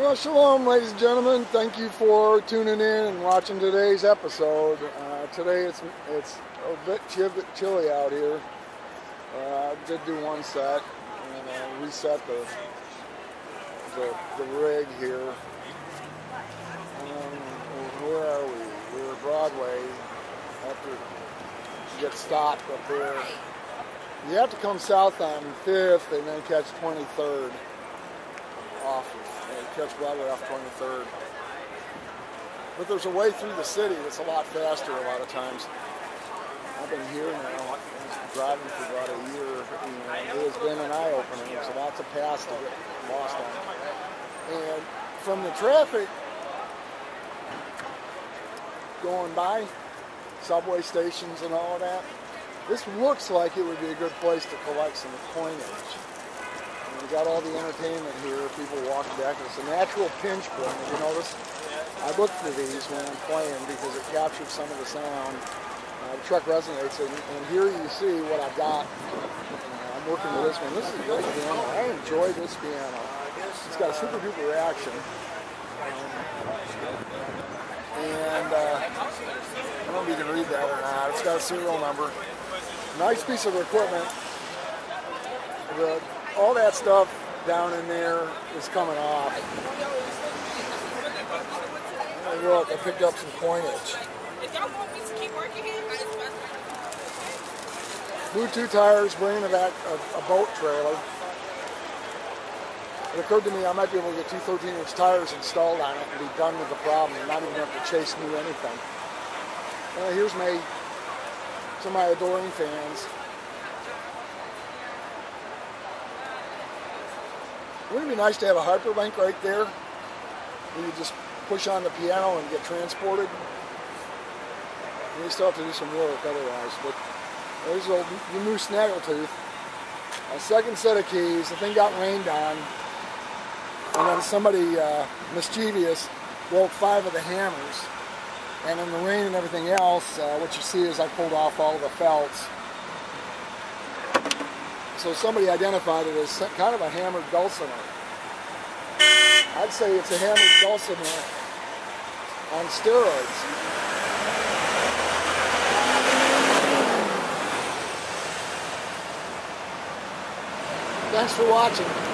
Well, shalom, ladies and gentlemen. Thank you for tuning in and watching today's episode. Uh, today it's it's a bit chilly out here. Uh, I did do one set and uh, reset the, the the rig here. Um, where are we? We're Broadway. After you get stopped up there, you have to come south on Fifth and then catch 23rd off of, uh, catch Broadway off 23rd. But there's a way through the city that's a lot faster a lot of times. I've been here now, driving for about a year. Know, it has been an eye-opener. There's of paths to get lost on. And from the traffic going by, subway stations and all that, this looks like it would be a good place to collect some coinage. We got all the entertainment here, people walking back. It's a natural pinch point. If you notice, I look for these when I'm playing because it captures some of the sound. Uh, the truck resonates, and, and, here you see what I've got. Uh, I'm working with this one. This is a great piano. I enjoy this piano. It's got a super duper reaction. And uh, I don't know if you can read that or not. It's got a serial number. Nice piece of equipment. The all that stuff down in there is coming off. Hey, look, I picked up some coinage. Bluetooth tires bringing back a, a boat trailer. It occurred to me I might be able to get two 13-inch tires installed on it and be done with the problem and not even have to chase new anything. Uh, here's my, some of my adoring fans. Wouldn't it be nice to have a hyperlink right there? Where you just push on the piano and get transported? You still have to do some work otherwise, but there's the new snaggletooth. A second set of keys, the thing got rained on, and then somebody uh, mischievous broke five of the hammers. And in the rain and everything else, uh, what you see is I pulled off all the felts. So somebody identified it as kind of a hammered dulcimer. I'd say it's a hammered dulcimer on steroids. Thanks for watching.